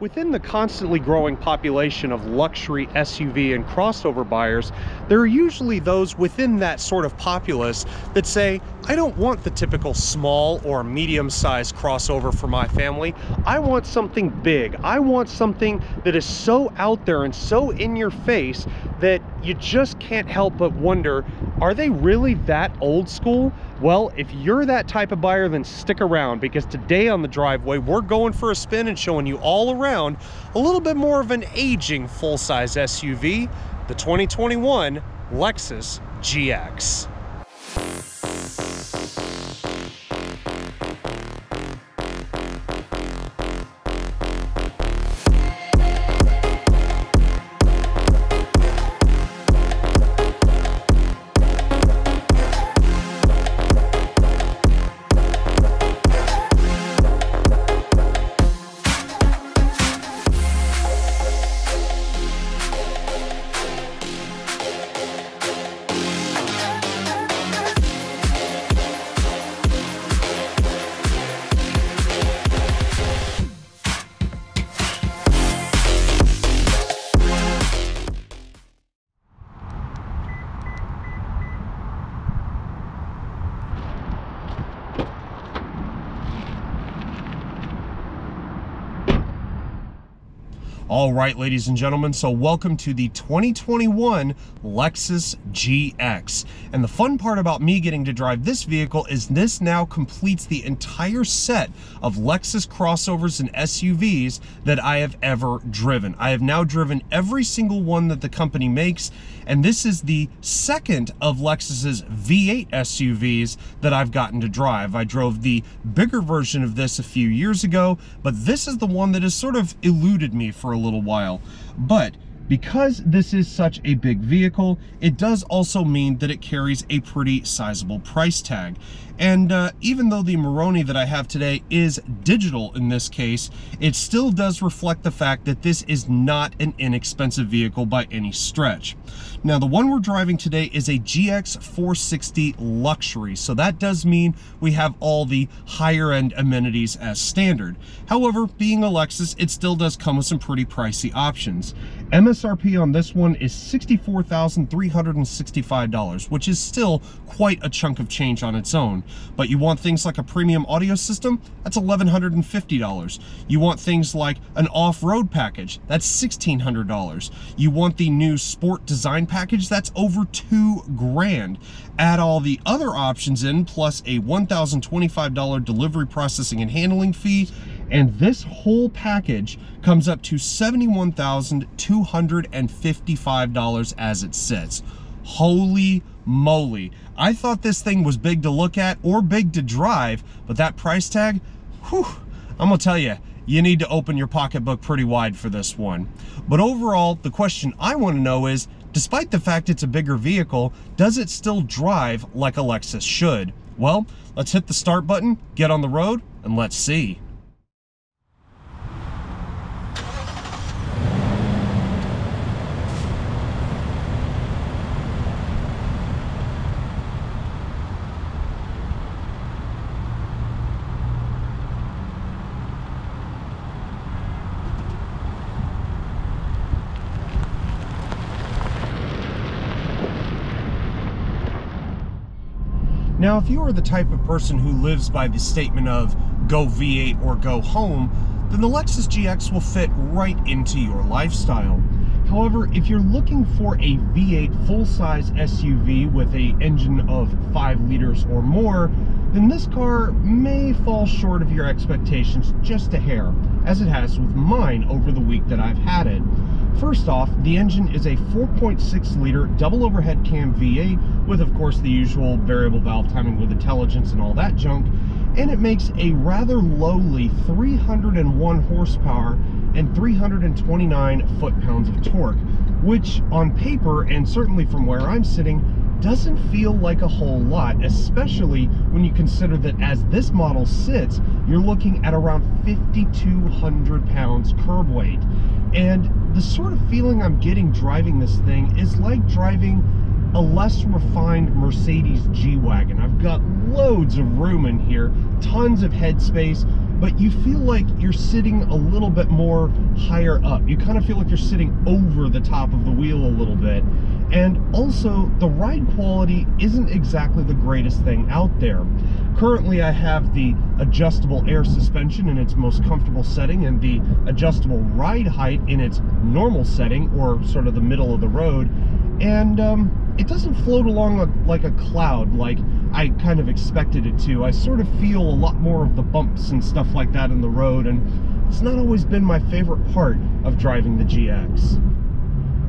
Within the constantly growing population of luxury SUV and crossover buyers, there are usually those within that sort of populace that say, I don't want the typical small or medium-sized crossover for my family. I want something big. I want something that is so out there and so in your face that you just can't help but wonder, are they really that old school? Well, if you're that type of buyer, then stick around because today on the driveway, we're going for a spin and showing you all around a little bit more of an aging full-size SUV, the 2021 Lexus GX. Right, ladies and gentlemen, so welcome to the 2021 Lexus GX. And the fun part about me getting to drive this vehicle is this now completes the entire set of Lexus crossovers and SUVs that I have ever driven. I have now driven every single one that the company makes, and this is the second of Lexus's V8 SUVs that I've gotten to drive. I drove the bigger version of this a few years ago, but this is the one that has sort of eluded me for a little while. But because this is such a big vehicle, it does also mean that it carries a pretty sizable price tag. And uh, even though the Monroney that I have today is digital in this case, it still does reflect the fact that this is not an inexpensive vehicle by any stretch. Now, the one we're driving today is a GX 460 Luxury, so that does mean we have all the higher end amenities as standard. However, being a Lexus, it still does come with some pretty pricey options. MSRP on this one is $64,365, which is still quite a chunk of change on its own. But you want things like a premium audio system? That's $1,150. You want things like an off-road package? That's $1,600. You want the new sport design package? That's over two grand. Add all the other options in, plus a $1,025 delivery processing and handling fee, and this whole package comes up to $71,255 as it sits. Holy moly. I thought this thing was big to look at or big to drive, but that price tag, whew, I'm gonna tell you, you need to open your pocketbook pretty wide for this one. But overall, the question I wanna know is, despite the fact it's a bigger vehicle, does it still drive like a Lexus should? Well, let's hit the start button, get on the road, and let's see. Now, if you are the type of person who lives by the statement of go V8 or go home, then the Lexus GX will fit right into your lifestyle. However, if you're looking for a V8 full-size SUV with a engine of 5 liters or more, then this car may fall short of your expectations just a hair, as it has with mine over the week that I've had it. First off, the engine is a 4.6 liter double overhead cam V8 with of course the usual variable valve timing with intelligence and all that junk, and it makes a rather lowly 301 horsepower and 329 foot-pounds of torque, which on paper and certainly from where I'm sitting doesn't feel like a whole lot, especially when you consider that as this model sits, you're looking at around 5,200 pounds curb weight. And the sort of feeling I'm getting driving this thing is like driving a less refined Mercedes G-Wagon. I've got loads of room in here, tons of headspace, but you feel like you're sitting a little bit more higher up. You kind of feel like you're sitting over the top of the wheel a little bit. And also, the ride quality isn't exactly the greatest thing out there. Currently, I have the adjustable air suspension in its most comfortable setting and the adjustable ride height in its normal setting, or sort of the middle of the road. And um, it doesn't float along a, like a cloud like I kind of expected it to. I sort of feel a lot more of the bumps and stuff like that in the road, and it's not always been my favorite part of driving the GX.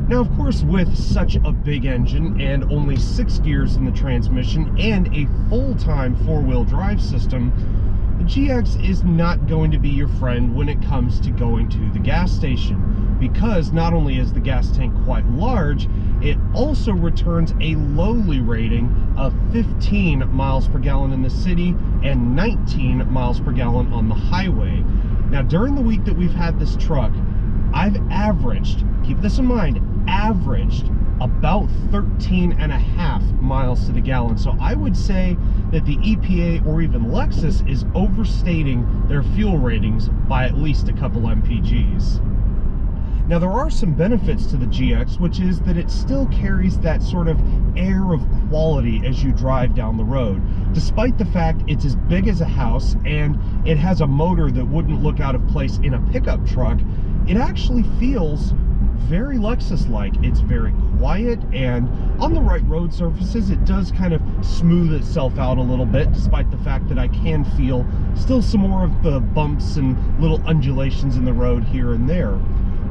Now, of course, with such a big engine and only six gears in the transmission and a full-time four-wheel drive system, the GX is not going to be your friend when it comes to going to the gas station because not only is the gas tank quite large, it also returns a lowly rating of 15 miles per gallon in the city and 19 miles per gallon on the highway. Now, during the week that we've had this truck, I've averaged, keep this in mind, averaged about 13 and a half miles to the gallon. So I would say that the EPA or even Lexus is overstating their fuel ratings by at least a couple MPGs. Now there are some benefits to the GX, which is that it still carries that sort of air of quality as you drive down the road. Despite the fact it's as big as a house and it has a motor that wouldn't look out of place in a pickup truck, it actually feels very Lexus-like. It's very quiet and on the right road surfaces, it does kind of smooth itself out a little bit, despite the fact that I can feel still some more of the bumps and little undulations in the road here and there.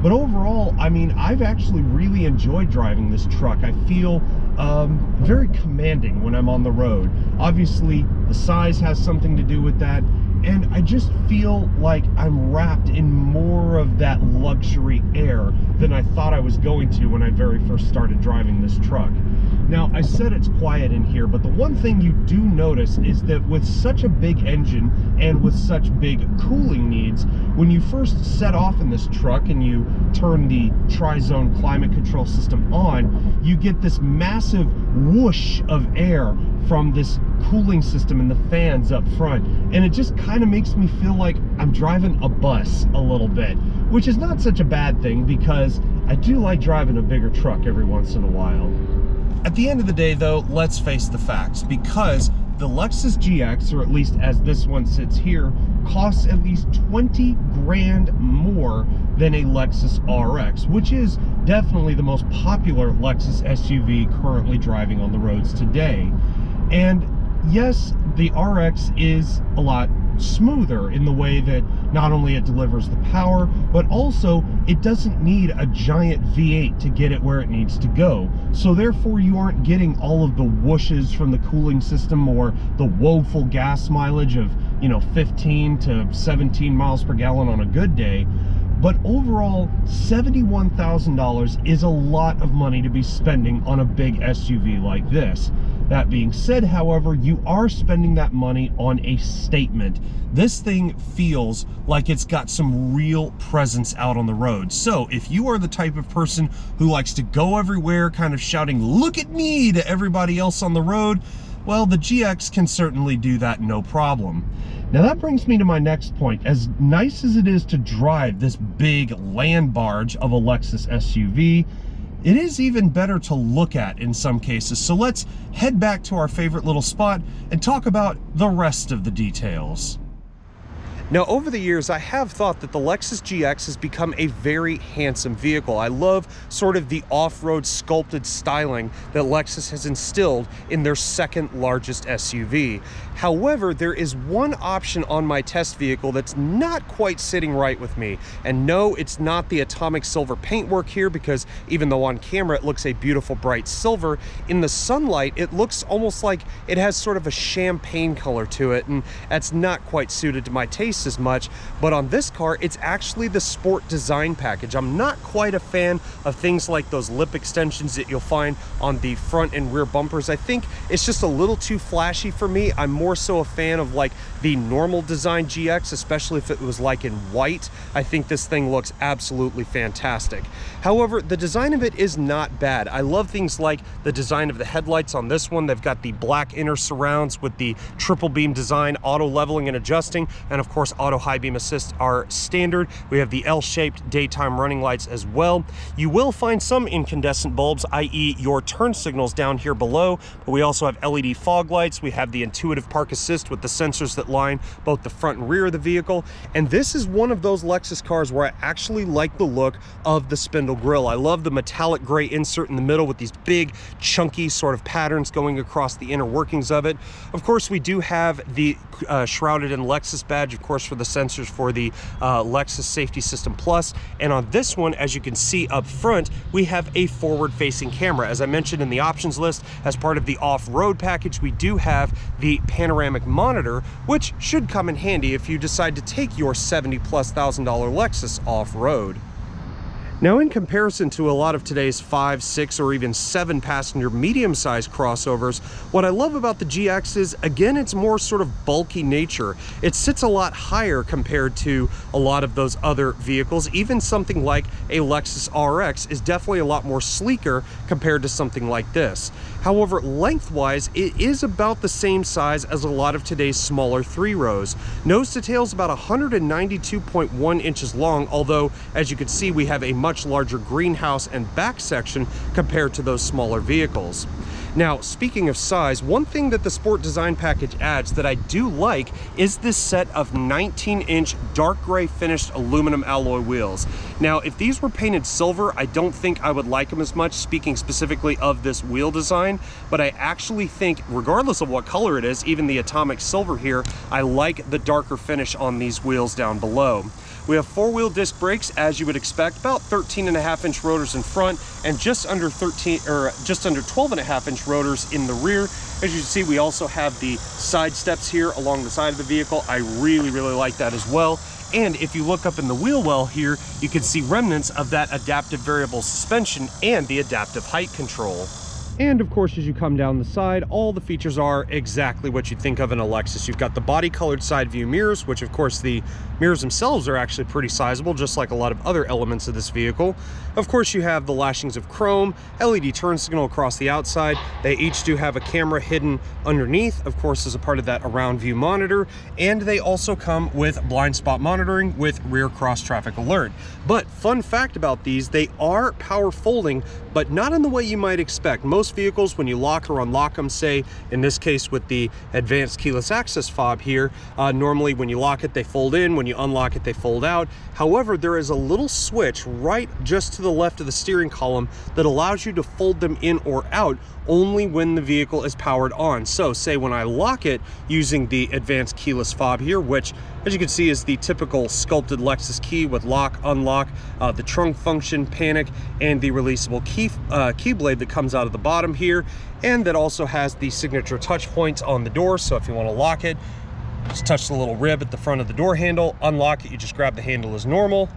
But overall, I mean, I've actually really enjoyed driving this truck. I feel um, very commanding when I'm on the road. Obviously, the size has something to do with that, and I just feel like I'm wrapped in more of that luxury air than I thought I was going to when I very first started driving this truck. I said it's quiet in here, but the one thing you do notice is that with such a big engine and with such big cooling needs, when you first set off in this truck and you turn the tri-zone climate control system on, you get this massive whoosh of air from this cooling system and the fans up front. And it just kind of makes me feel like I'm driving a bus a little bit, which is not such a bad thing because I do like driving a bigger truck every once in a while. At the end of the day though, let's face the facts because the Lexus GX, or at least as this one sits here, costs at least 20 grand more than a Lexus RX, which is definitely the most popular Lexus SUV currently driving on the roads today. And yes, the RX is a lot smoother in the way that not only it delivers the power, but also it doesn't need a giant V8 to get it where it needs to go. So therefore you aren't getting all of the whooshes from the cooling system or the woeful gas mileage of, you know, 15 to 17 miles per gallon on a good day. But overall, $71,000 is a lot of money to be spending on a big SUV like this. That being said, however, you are spending that money on a statement. This thing feels like it's got some real presence out on the road. So if you are the type of person who likes to go everywhere kind of shouting, look at me to everybody else on the road, well, the GX can certainly do that no problem. Now that brings me to my next point. As nice as it is to drive this big land barge of a Lexus SUV, it is even better to look at in some cases. So let's head back to our favorite little spot and talk about the rest of the details. Now, over the years, I have thought that the Lexus GX has become a very handsome vehicle. I love sort of the off-road sculpted styling that Lexus has instilled in their second largest SUV. However, there is one option on my test vehicle that's not quite sitting right with me. And no, it's not the atomic silver paintwork here because even though on camera it looks a beautiful bright silver, in the sunlight it looks almost like it has sort of a champagne color to it and that's not quite suited to my taste as much, but on this car, it's actually the sport design package. I'm not quite a fan of things like those lip extensions that you'll find on the front and rear bumpers. I think it's just a little too flashy for me. I'm more so a fan of like the normal design GX, especially if it was like in white. I think this thing looks absolutely fantastic. However, the design of it is not bad. I love things like the design of the headlights on this one. They've got the black inner surrounds with the triple beam design, auto leveling and adjusting, and of course course, auto high beam assist are standard. We have the L-shaped daytime running lights as well. You will find some incandescent bulbs, i.e. your turn signals down here below, but we also have LED fog lights. We have the intuitive park assist with the sensors that line both the front and rear of the vehicle. And this is one of those Lexus cars where I actually like the look of the spindle grille. I love the metallic gray insert in the middle with these big, chunky sort of patterns going across the inner workings of it. Of course, we do have the uh, shrouded in Lexus badge, of course, for the sensors for the uh, Lexus Safety System Plus. And on this one, as you can see up front, we have a forward-facing camera. As I mentioned in the options list, as part of the off-road package, we do have the panoramic monitor, which should come in handy if you decide to take your 70 plus thousand dollar Lexus off-road. Now, in comparison to a lot of today's five, six, or even seven passenger medium sized crossovers, what I love about the GX is, again, it's more sort of bulky nature. It sits a lot higher compared to a lot of those other vehicles. Even something like a Lexus RX is definitely a lot more sleeker compared to something like this. However, lengthwise, it is about the same size as a lot of today's smaller three rows. Nose to tail is about 192.1 inches long, although, as you can see, we have a much larger greenhouse and back section compared to those smaller vehicles. Now, speaking of size, one thing that the Sport Design Package adds that I do like is this set of 19-inch dark gray finished aluminum alloy wheels. Now, if these were painted silver, I don't think I would like them as much, speaking specifically of this wheel design, but I actually think, regardless of what color it is, even the atomic silver here, I like the darker finish on these wheels down below. We have four-wheel disc brakes, as you would expect, about 13 and a half inch rotors in front and just under 13 or just under 12 and a half inch rotors in the rear. As you can see, we also have the side steps here along the side of the vehicle. I really, really like that as well. And if you look up in the wheel well here, you can see remnants of that adaptive variable suspension and the adaptive height control. And of course, as you come down the side, all the features are exactly what you'd think of in a Lexus. You've got the body colored side view mirrors, which of course the mirrors themselves are actually pretty sizable, just like a lot of other elements of this vehicle. Of course, you have the lashings of chrome, LED turn signal across the outside. They each do have a camera hidden underneath, of course, as a part of that around view monitor. And they also come with blind spot monitoring with rear cross traffic alert. But fun fact about these, they are power folding, but not in the way you might expect. Most most vehicles, when you lock or unlock them, say in this case with the advanced keyless access fob here, uh, normally when you lock it, they fold in. When you unlock it, they fold out. However, there is a little switch right just to the left of the steering column that allows you to fold them in or out only when the vehicle is powered on. So say when I lock it using the advanced keyless fob here, which as you can see is the typical sculpted Lexus key with lock, unlock, uh, the trunk function, panic, and the releasable key, uh, key blade that comes out of the bottom here. And that also has the signature touch points on the door. So if you want to lock it, just touch the little rib at the front of the door handle, unlock it, you just grab the handle as normal.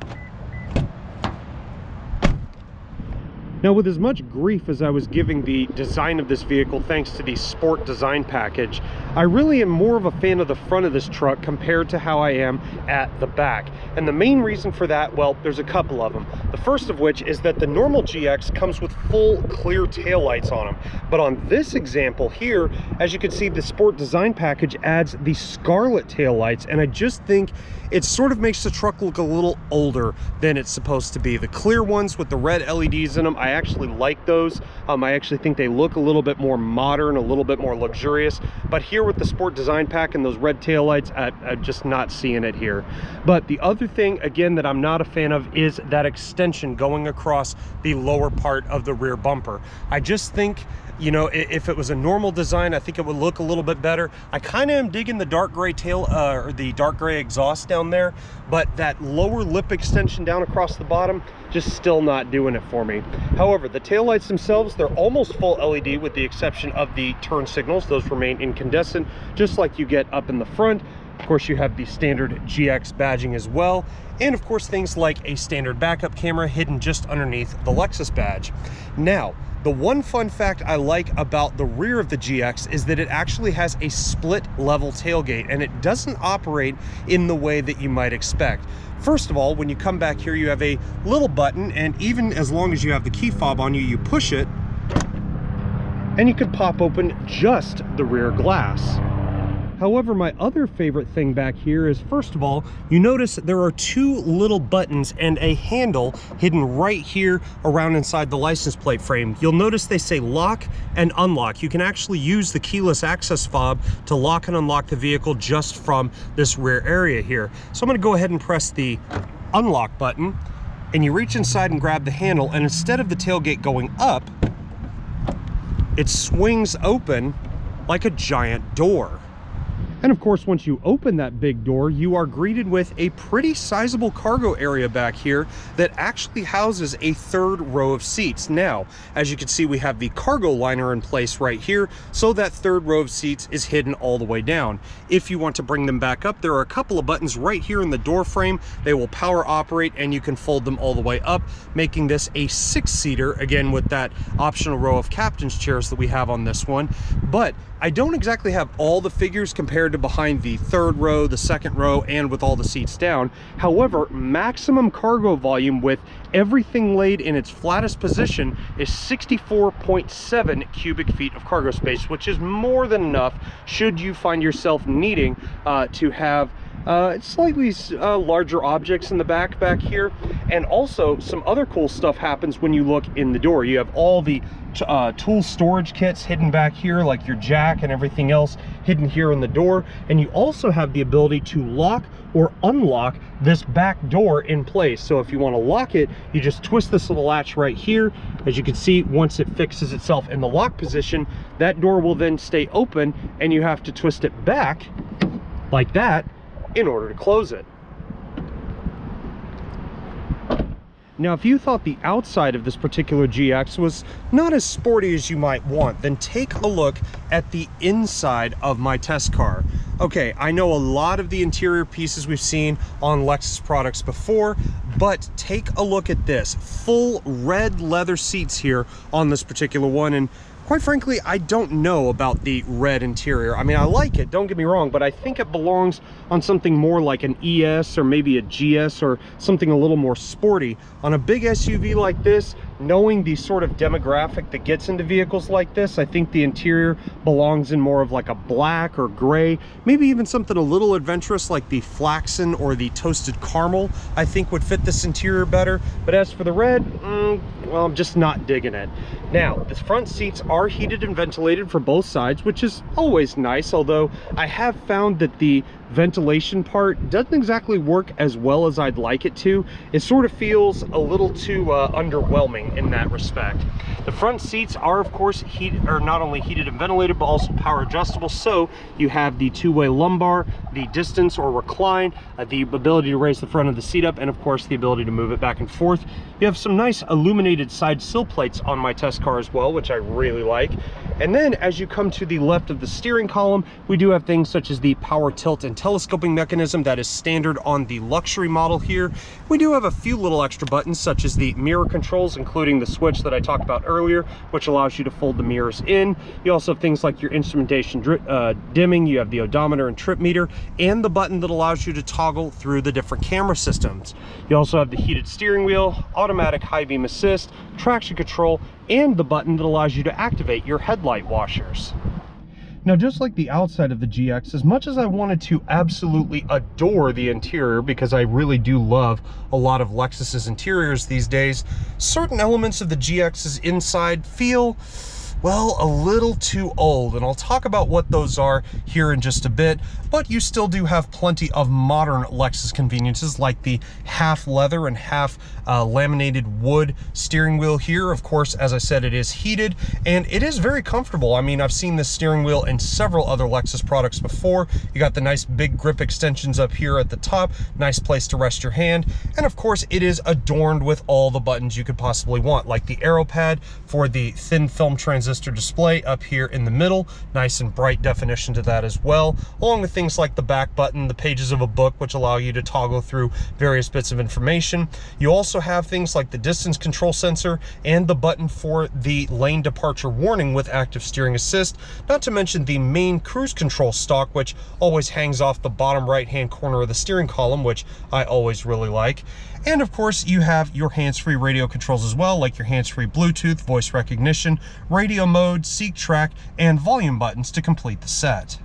Now with as much grief as I was giving the design of this vehicle thanks to the sport design package, I really am more of a fan of the front of this truck compared to how I am at the back. And the main reason for that, well, there's a couple of them. The first of which is that the normal GX comes with full clear taillights on them. But on this example here, as you can see, the sport design package adds the scarlet taillights. And I just think it sort of makes the truck look a little older than it's supposed to be. The clear ones with the red LEDs in them, I actually like those. Um, I actually think they look a little bit more modern, a little bit more luxurious. But here with the sport design pack and those red taillights, I, I'm just not seeing it here. But the other thing, again, that I'm not a fan of is that extension going across the lower part of the rear bumper. I just think you know if it was a normal design i think it would look a little bit better. I kind of am digging the dark gray tail uh, or the dark gray exhaust down there but that lower lip extension down across the bottom just still not doing it for me. However the tail lights themselves they're almost full led with the exception of the turn signals. Those remain incandescent just like you get up in the front of course, you have the standard GX badging as well. And of course, things like a standard backup camera hidden just underneath the Lexus badge. Now, the one fun fact I like about the rear of the GX is that it actually has a split level tailgate and it doesn't operate in the way that you might expect. First of all, when you come back here, you have a little button and even as long as you have the key fob on you, you push it and you can pop open just the rear glass. However, my other favorite thing back here is, first of all, you notice there are two little buttons and a handle hidden right here around inside the license plate frame. You'll notice they say lock and unlock. You can actually use the keyless access fob to lock and unlock the vehicle just from this rear area here. So I'm gonna go ahead and press the unlock button and you reach inside and grab the handle and instead of the tailgate going up, it swings open like a giant door. And of course, once you open that big door, you are greeted with a pretty sizable cargo area back here that actually houses a third row of seats. Now, as you can see, we have the cargo liner in place right here, so that third row of seats is hidden all the way down. If you want to bring them back up, there are a couple of buttons right here in the door frame. They will power operate and you can fold them all the way up, making this a six-seater, again, with that optional row of captain's chairs that we have on this one. But I don't exactly have all the figures compared to behind the third row, the second row, and with all the seats down. However, maximum cargo volume with everything laid in its flattest position is 64.7 cubic feet of cargo space, which is more than enough should you find yourself needing uh, to have uh, slightly uh, larger objects in the back back here. And also some other cool stuff happens when you look in the door. You have all the uh, tool storage kits hidden back here, like your jack and everything else hidden here in the door. And you also have the ability to lock or unlock this back door in place. So if you want to lock it, you just twist this little latch right here. As you can see, once it fixes itself in the lock position, that door will then stay open and you have to twist it back like that in order to close it. Now, if you thought the outside of this particular GX was not as sporty as you might want, then take a look at the inside of my test car. Okay, I know a lot of the interior pieces we've seen on Lexus products before, but take a look at this. Full red leather seats here on this particular one, and Quite frankly, I don't know about the red interior. I mean, I like it, don't get me wrong, but I think it belongs on something more like an ES or maybe a GS or something a little more sporty. On a big SUV like this, knowing the sort of demographic that gets into vehicles like this, I think the interior belongs in more of like a black or gray, maybe even something a little adventurous like the flaxen or the toasted caramel, I think would fit this interior better. But as for the red, mm, well, I'm just not digging it. Now, the front seats are heated and ventilated for both sides, which is always nice, although I have found that the ventilation part doesn't exactly work as well as I'd like it to. It sort of feels a little too uh, underwhelming in that respect. The front seats are of course heated, or not only heated and ventilated, but also power adjustable. So you have the two-way lumbar, the distance or recline, uh, the ability to raise the front of the seat up, and of course the ability to move it back and forth. You have some nice illuminated side sill plates on my test car as well, which I really like. And then as you come to the left of the steering column, we do have things such as the power tilt and telescoping mechanism that is standard on the luxury model here. We do have a few little extra buttons such as the mirror controls, including the switch that I talked about earlier, which allows you to fold the mirrors in. You also have things like your instrumentation uh, dimming, you have the odometer and trip meter, and the button that allows you to toggle through the different camera systems. You also have the heated steering wheel, automatic high beam assist, traction control, and the button that allows you to activate your headlight washers. Now, just like the outside of the GX, as much as I wanted to absolutely adore the interior, because I really do love a lot of Lexus's interiors these days, certain elements of the GX's inside feel well, a little too old. And I'll talk about what those are here in just a bit, but you still do have plenty of modern Lexus conveniences like the half leather and half uh, laminated wood steering wheel here. Of course, as I said, it is heated and it is very comfortable. I mean, I've seen this steering wheel in several other Lexus products before. You got the nice big grip extensions up here at the top, nice place to rest your hand. And of course, it is adorned with all the buttons you could possibly want, like the arrow pad for the thin film transistor display up here in the middle, nice and bright definition to that as well, along with things like the back button, the pages of a book, which allow you to toggle through various bits of information. You also have things like the distance control sensor and the button for the lane departure warning with active steering assist, not to mention the main cruise control stalk, which always hangs off the bottom right-hand corner of the steering column, which I always really like. And of course, you have your hands-free radio controls as well, like your hands-free Bluetooth, voice recognition, radio mode, seek track, and volume buttons to complete the set.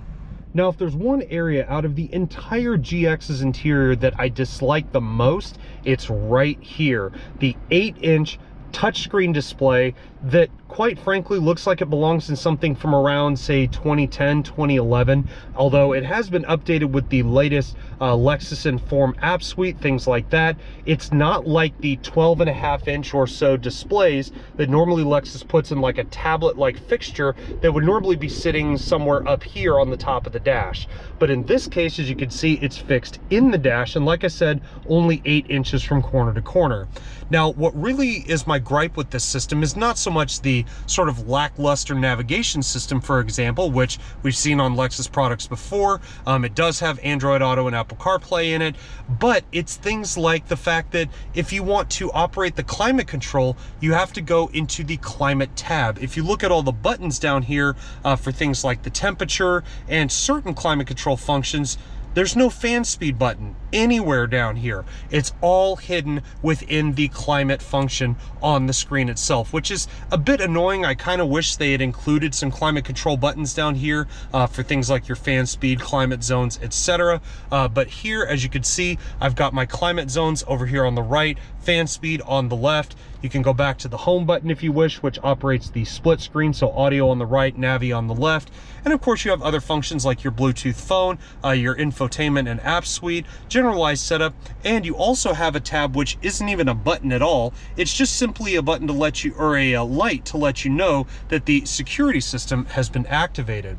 Now, if there's one area out of the entire GX's interior that I dislike the most, it's right here. The 8-inch touchscreen display that quite frankly looks like it belongs in something from around say 2010 2011 although it has been updated with the latest uh, lexus Enform app suite things like that. It's not like the 12 and a half inch or so displays that normally lexus puts in like a tablet like fixture that would normally be sitting somewhere up here on the top of the dash. But in this case as you can see it's fixed in the dash and like i said only eight inches from corner to corner. Now what really is my gripe with this system is not so much the sort of lackluster navigation system, for example, which we've seen on Lexus products before. Um, it does have Android Auto and Apple CarPlay in it, but it's things like the fact that if you want to operate the climate control, you have to go into the climate tab. If you look at all the buttons down here uh, for things like the temperature and certain climate control functions, there's no fan speed button anywhere down here. It's all hidden within the climate function on the screen itself, which is a bit annoying. I kind of wish they had included some climate control buttons down here uh, for things like your fan speed, climate zones, etc. Uh, but here, as you can see, I've got my climate zones over here on the right, fan speed on the left. You can go back to the home button if you wish, which operates the split screen, so audio on the right, Navi on the left. And of course you have other functions like your Bluetooth phone, uh, your infotainment and app suite, generalized setup, and you also have a tab which isn't even a button at all. It's just simply a button to let you, or a, a light to let you know that the security system has been activated.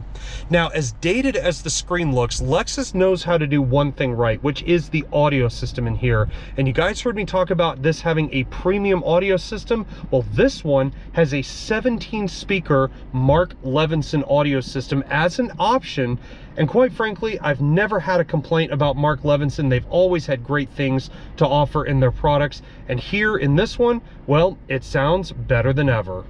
Now, as dated as the screen looks, Lexus knows how to do one thing right, which is the audio system in here. And you guys heard me talk about this having a premium audio system. Well, this one has a 17 speaker Mark Levinson audio system as an option. And quite frankly, I've never had a complaint about Mark Levinson. They've always had great things to offer in their products. And here in this one, well, it sounds better than ever.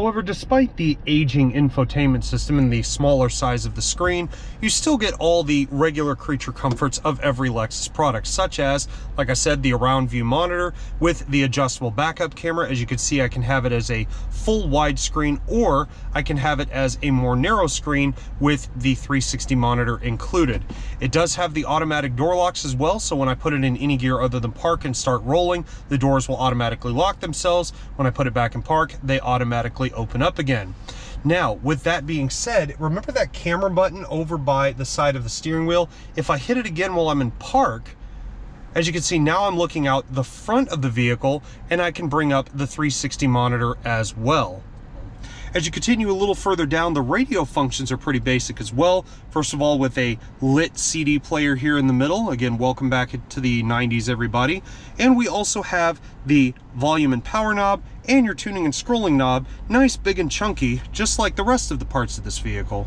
However, despite the aging infotainment system and the smaller size of the screen, you still get all the regular creature comforts of every Lexus product, such as, like I said, the around view monitor with the adjustable backup camera. As you can see, I can have it as a full widescreen or I can have it as a more narrow screen with the 360 monitor included. It does have the automatic door locks as well, so when I put it in any gear other than park and start rolling, the doors will automatically lock themselves. When I put it back in park, they automatically open up again. Now, with that being said, remember that camera button over by the side of the steering wheel? If I hit it again while I'm in park, as you can see, now I'm looking out the front of the vehicle and I can bring up the 360 monitor as well. As you continue a little further down, the radio functions are pretty basic as well. First of all, with a lit CD player here in the middle. Again, welcome back to the 90s, everybody. And we also have the volume and power knob and your tuning and scrolling knob. Nice, big, and chunky, just like the rest of the parts of this vehicle.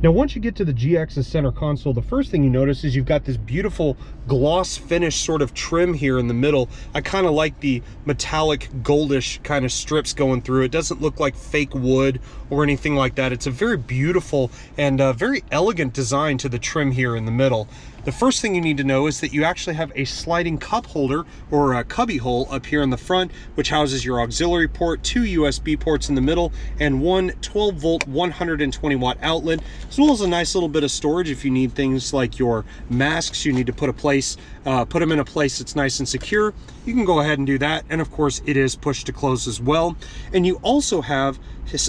Now, once you get to the GX's center console, the first thing you notice is you've got this beautiful gloss finish sort of trim here in the middle. I kind of like the metallic goldish kind of strips going through. It doesn't look like fake wood or anything like that. It's a very beautiful and uh, very elegant design to the trim here in the middle. The first thing you need to know is that you actually have a sliding cup holder or a cubby hole up here in the front, which houses your auxiliary port, two USB ports in the middle, and one 12 volt 120 watt outlet, as well as a nice little bit of storage if you need things like your masks, you need to put a place, uh, put them in a place that's nice and secure. You can go ahead and do that. And of course it is push to close as well. And you also have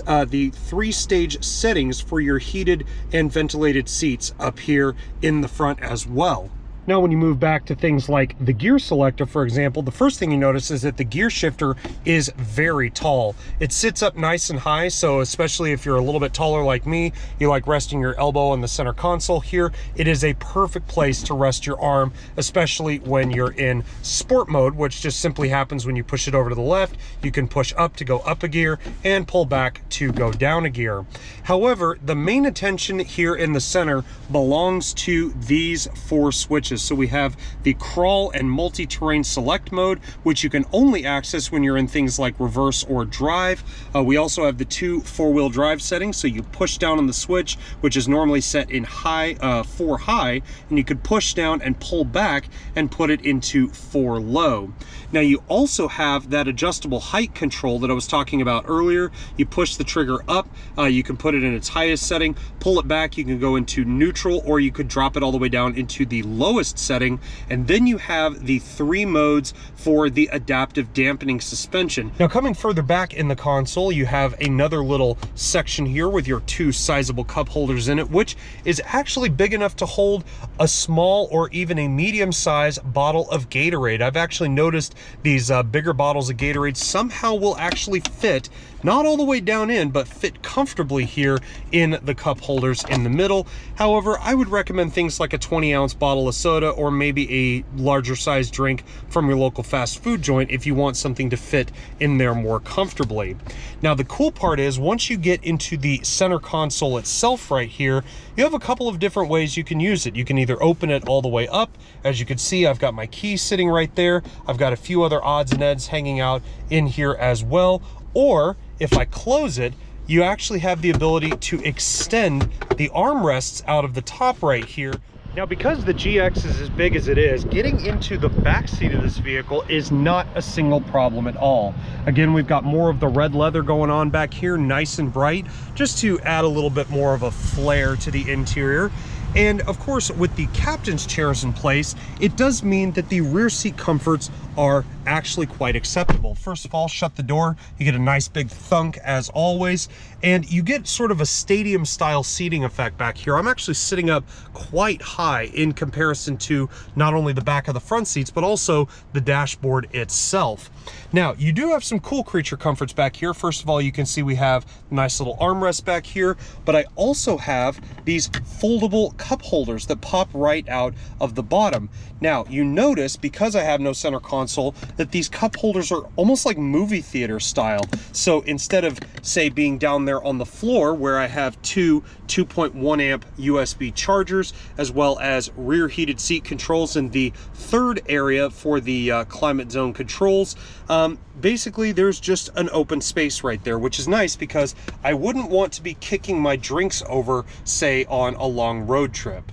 uh, the three stage settings for your heated and ventilated seats up here in the front as well. Now, when you move back to things like the gear selector, for example, the first thing you notice is that the gear shifter is very tall. It sits up nice and high, so especially if you're a little bit taller like me, you like resting your elbow on the center console here, it is a perfect place to rest your arm, especially when you're in sport mode, which just simply happens when you push it over to the left. You can push up to go up a gear and pull back to go down a gear. However, the main attention here in the center belongs to these four switches So we have the crawl and multi-terrain select mode, which you can only access when you're in things like reverse or drive. Uh, we also have the two four-wheel drive settings. So you push down on the switch, which is normally set in high, uh, four high, and you could push down and pull back and put it into four low. Now you also have that adjustable height control that I was talking about earlier. You push the trigger up, uh, you can put it in its highest setting, pull it back, you can go into neutral, or you could drop it all the way down into the lowest setting. And then you have the three modes for the adaptive dampening suspension. Now coming further back in the console, you have another little section here with your two sizable cup holders in it, which is actually big enough to hold a small or even a medium size bottle of Gatorade. I've actually noticed these uh, bigger bottles of Gatorade somehow will actually fit, not all the way down in, but fit comfortably here in the cup holders in the middle. However, I would recommend things like a 20 ounce bottle of soda or maybe a larger size drink from your local fast food joint if you want something to fit in there more comfortably. Now, the cool part is once you get into the center console itself right here, you have a couple of different ways you can use it. You can either open it all the way up. As you can see, I've got my key sitting right there. I've got a few other odds and ends hanging out in here as well. Or if I close it, you actually have the ability to extend the armrests out of the top right here now, because the GX is as big as it is, getting into the back seat of this vehicle is not a single problem at all. Again, we've got more of the red leather going on back here, nice and bright, just to add a little bit more of a flair to the interior. And of course, with the captain's chairs in place, it does mean that the rear seat comforts are actually quite acceptable. First of all, shut the door. You get a nice big thunk as always, and you get sort of a stadium style seating effect back here. I'm actually sitting up quite high in comparison to not only the back of the front seats, but also the dashboard itself. Now, you do have some cool creature comforts back here. First of all, you can see we have nice little armrest back here, but I also have these foldable cup holders that pop right out of the bottom. Now, you notice, because I have no center console, that these cup holders are almost like movie theater style. So instead of, say, being down there on the floor where I have two 2.1 amp USB chargers, as well as rear heated seat controls in the third area for the uh, climate zone controls, um, basically there's just an open space right there, which is nice because I wouldn't want to be kicking my drinks over, say, on a long road trip.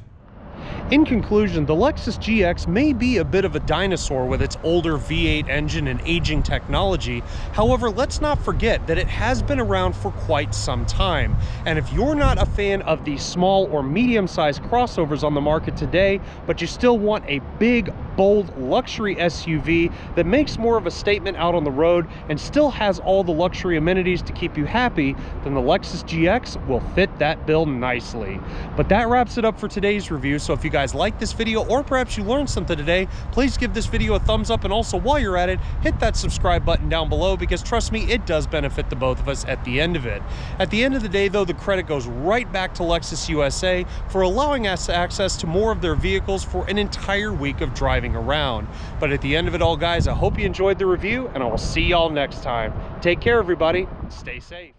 In conclusion, the Lexus GX may be a bit of a dinosaur with its older V8 engine and aging technology. However, let's not forget that it has been around for quite some time. And if you're not a fan of the small or medium-sized crossovers on the market today, but you still want a big, bold luxury SUV that makes more of a statement out on the road and still has all the luxury amenities to keep you happy, then the Lexus GX will fit that bill nicely. But that wraps it up for today's review. So if you guys like this video or perhaps you learned something today, please give this video a thumbs up and also while you're at it, hit that subscribe button down below because trust me, it does benefit the both of us at the end of it. At the end of the day though, the credit goes right back to Lexus USA for allowing us access to more of their vehicles for an entire week of driving around. But at the end of it all guys, I hope you enjoyed the review and I will see y'all next time. Take care everybody, stay safe.